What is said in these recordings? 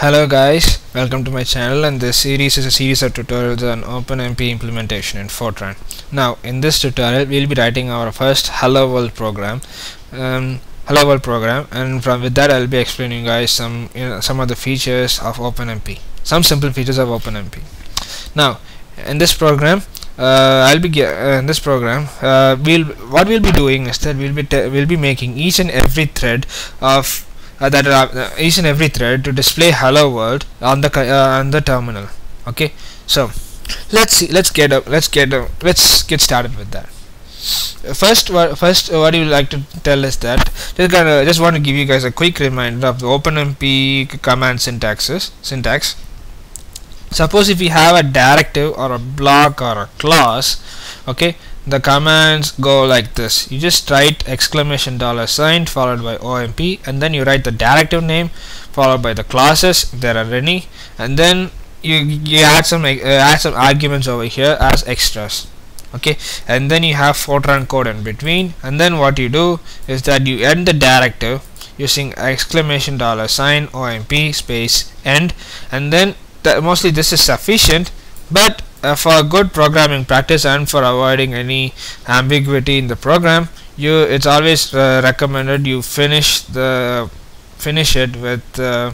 Hello guys, welcome to my channel and this series is a series of tutorials on OpenMP implementation in Fortran. Now in this tutorial we'll be writing our first Hello World program um, Hello World program and from with that I'll be explaining you guys some you know, some of the features of OpenMP some simple features of OpenMP. Now in this program uh, I'll be uh, in this program uh, we'll what we'll be doing is that we'll be we'll be making each and every thread of uh, that uh, each and every thread to display hello world on the uh, on the terminal okay? So let's see let's get up let's get let's get started with that. First first what you like to tell is that just gonna just want to give you guys a quick reminder of the openmp command syntaxes syntax. Suppose if you have a directive or a block or a clause okay the commands go like this. You just write exclamation dollar sign followed by OMP and then you write the directive name followed by the clauses. There are any. And then you you add some uh, add some arguments over here as extras. Okay? And then you have Fortran code in between. And then what you do is that you end the directive using exclamation dollar sign OMP space end. And then th mostly this is sufficient but uh, for good programming practice and for avoiding any ambiguity in the program you it's always uh, recommended you finish the finish it with uh,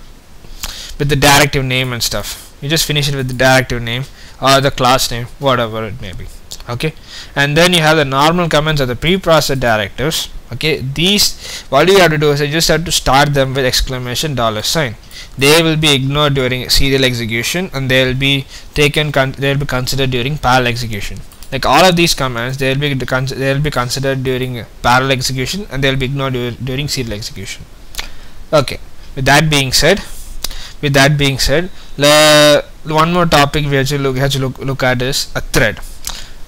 with the directive name and stuff. You just finish it with the directive name or the clause name whatever it may be. Okay? And then you have the normal comments or the preprocessed directives okay these what you have to do is you just have to start them with exclamation dollar sign. They will be ignored during serial execution and they will be taken they will be considered during parallel execution. Like all of these commands they will be they will be considered during parallel execution and they will be ignored during serial execution. Okay with that being said with that being said one more topic we have to look, have to look, look at is a thread.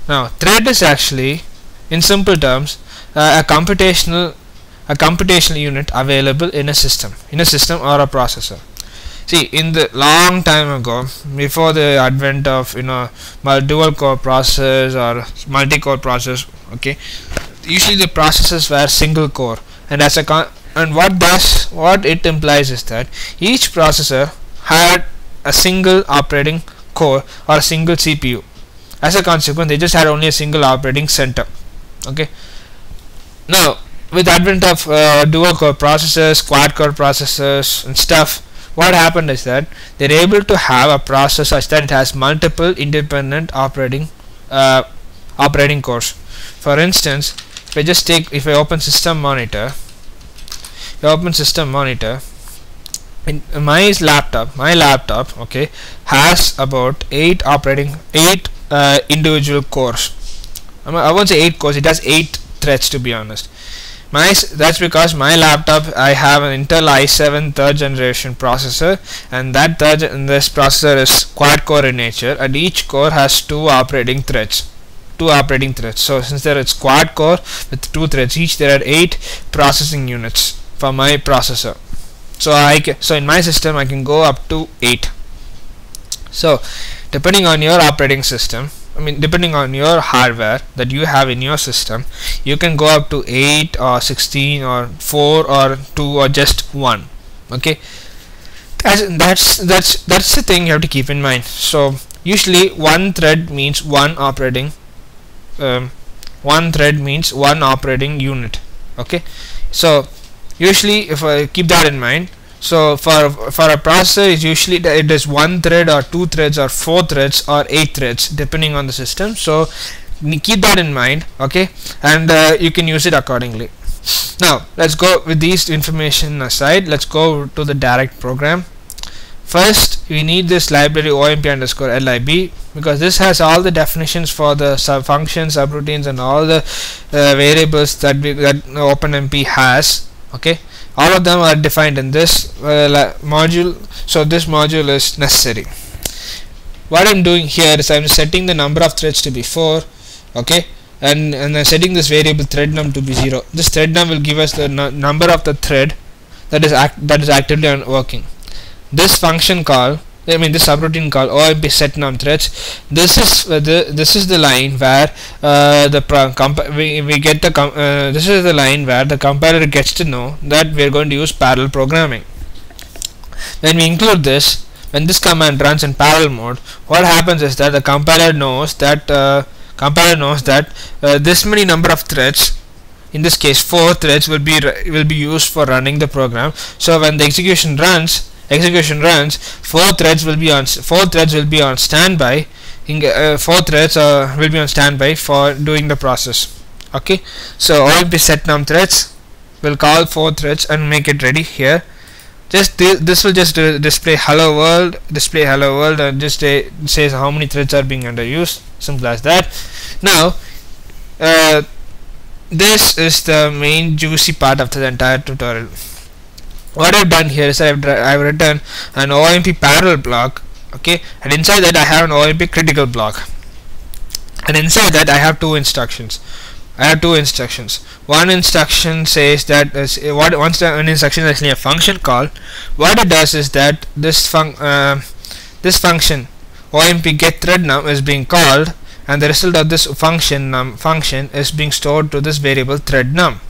Now thread is actually in simple terms uh, a computational a computational unit available in a system in a system or a processor. See in the long time ago before the advent of you know dual core processors or multi-core processors okay usually the processors were single core. And as a and what does what it implies is that each processor had a single operating core or a single CPU as a consequence they just had only a single operating center okay now with advent of uh, dual core processors quad core processors and stuff what happened is that they're able to have a process such that it has multiple independent operating uh, operating cores. For instance if I just take if I open system monitor if I open system monitor in my laptop my laptop okay has about eight operating eight uh, individual cores. I won't say eight cores it has eight threads to be honest. My that's because my laptop I have an Intel i7 third generation processor and that third this processor is quad core in nature and each core has two operating threads two operating threads so since there is quad core with two threads each there are eight processing units for my processor. So I so in my system I can go up to 8 so depending on your operating system I mean depending on your hardware that you have in your system you can go up to 8 or 16 or 4 or 2 or just 1 okay? That's that's that's that's the thing you have to keep in mind. So usually one thread means one operating um, one thread means one operating unit okay? So usually if I keep that in mind so for for a processor it's usually it is one thread or two threads or four threads or eight threads depending on the system. So keep that in mind okay? And uh, you can use it accordingly. Now let's go with these information aside. Let's go to the direct program. First we need this library omp underscore lib because this has all the definitions for the sub functions subroutines and all the uh, variables that we, that openmp has okay all of them are defined in this uh, module. So this module is necessary. What I'm doing here is I'm setting the number of threads to be 4 okay? And and I'm setting this variable thread num to be 0 this thread num will give us the number of the thread that is act that is actively working. This function call I mean this subroutine called OMP set num threads. This is uh, the this is the line where uh, the we, we get the uh, this is the line where the compiler gets to know that we are going to use parallel programming. When we include this when this command runs in parallel mode what happens is that the compiler knows that uh, compiler knows that uh, this many number of threads in this case four threads will be will be used for running the program. So when the execution runs execution runs four threads will be on four threads will be on standby. Uh, four threads uh, will be on standby for doing the process. Okay? So OMP set num threads. Will call four threads and make it ready here. Just th this will just uh, display hello world display hello world and just uh, says how many threads are being under use simple as that. Now uh, this is the main juicy part of the entire tutorial what I've done here is I've, I've written an OMP parallel block okay? And inside that I have an OMP critical block. And inside that I have two instructions. I have two instructions. One instruction says that what once an instruction is actually a function call what it does is that this fun uh, this function OMP get thread num is being called and the result of this function num function is being stored to this variable thread num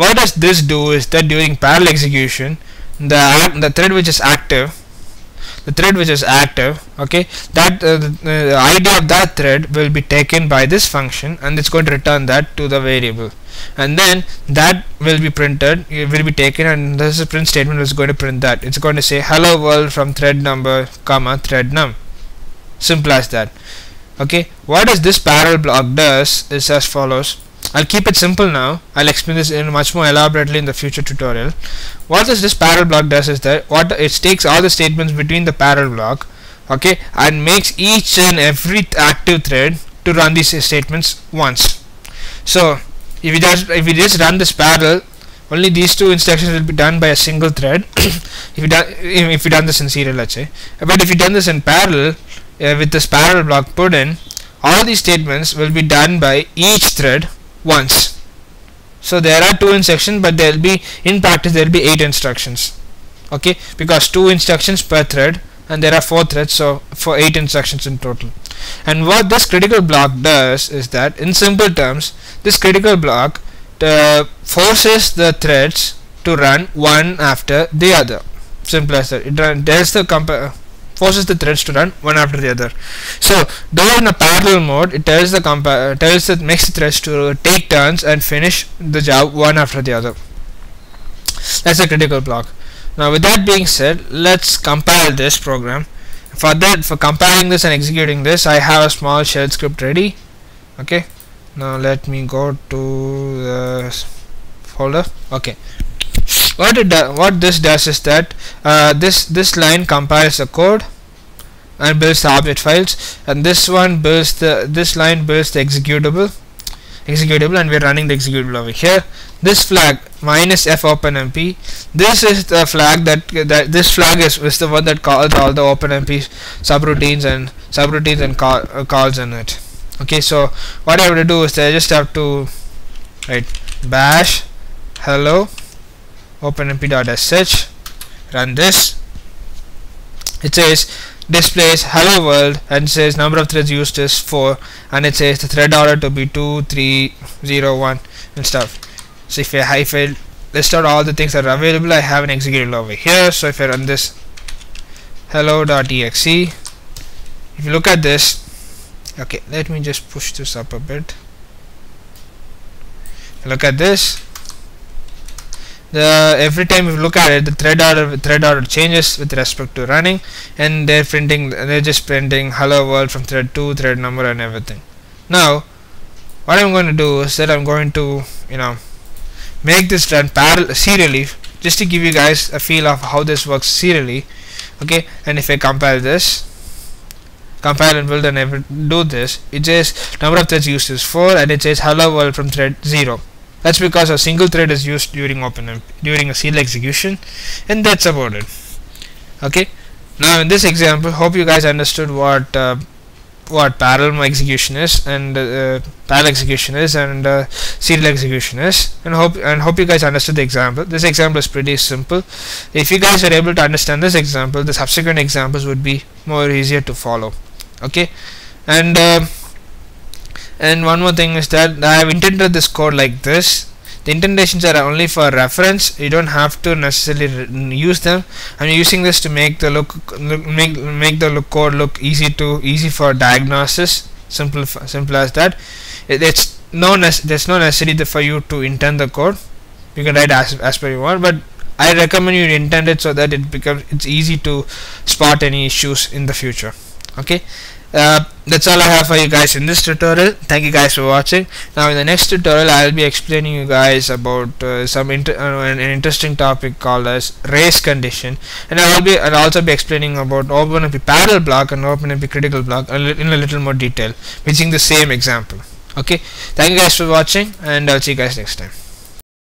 what does this do is that during parallel execution the the thread which is active the thread which is active okay that uh, the, the id of that thread will be taken by this function and it's going to return that to the variable. And then that will be printed it will be taken and this is print statement is going to print that. It's going to say hello world from thread number comma thread num. Simple as that. Okay what does this parallel block does is as follows I'll keep it simple now. I'll explain this in much more elaborately in the future tutorial. What does this parallel block does is that what it takes all the statements between the parallel block, okay, and makes each and every active thread to run these statements once. So if you just if you just run this parallel, only these two instructions will be done by a single thread. if you done if you done this in serial, let's say, but if you done this in parallel uh, with this parallel block put in, all these statements will be done by each thread once. So there are two instructions but there will be in practice there will be eight instructions. Okay, because two instructions per thread and there are four threads so for eight instructions in total. And what this critical block does is that in simple terms this critical block uh, forces the threads to run one after the other. Simple as that. It run, tells the forces the threads to run one after the other. So though in a parallel mode, it tells the compa uh, tells the next threads to take turns and finish the job one after the other. That's a critical block. Now with that being said, let's compile this program. For that, for compiling this and executing this, I have a small shell script ready. Okay. Now let me go to the folder. Okay what it what this does is that uh, this this line compiles the code and builds the object files and this one builds the this line builds the executable executable and we're running the executable over here. This flag minus f openmp this is the flag that that this flag is, is the one that calls all the openmp subroutines and subroutines and call, uh, calls in it. Okay so what I have to do is I just have to write bash hello openmp.sh run this. It says displays hello world and says number of threads used is 4 and it says the thread order to be 2 3 0 1 and stuff. So if I, if I list out all the things that are available I have an executable over here. So if I run this hello.exe if you look at this okay let me just push this up a bit. Look at this the every time you look at it the thread order thread order changes with respect to running and they're printing they're just printing hello world from thread 2 thread number and everything. Now what I'm going to do is that I'm going to you know make this run parallel serially just to give you guys a feel of how this works serially okay? And if I compile this compile and build and ever do this it says number of threads used is 4 and it says hello world from thread 0 that's because a single thread is used during open during a serial execution and that's about it. Okay? Now in this example hope you guys understood what uh, what parallel execution is and uh, parallel execution is and uh, serial execution is. And hope and hope you guys understood the example. This example is pretty simple. If you guys are able to understand this example the subsequent examples would be more easier to follow. Okay? And uh, and one more thing is that I have intended this code like this. The indentations are only for reference. You don't have to necessarily use them. I'm using this to make the look, look make make the look code look easy to easy for diagnosis. Simple simple as that. It, it's no there's no necessity for you to intend the code. You can write as, as per you want but I recommend you intend it so that it becomes it's easy to spot any issues in the future. Okay uh, that's all I have for you guys in this tutorial. Thank you guys for watching. Now in the next tutorial I'll be explaining you guys about uh, some inter uh, an, an, interesting topic called as race condition. And I will be I'll also be explaining about OpenMP parallel block and OpenMP critical block in a little more detail using the same example. Okay? Thank you guys for watching and I'll see you guys next time